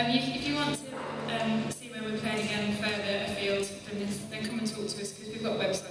Um, if, if you want to um, see where we're playing again further afield, then, then come and talk to us because we've got websites.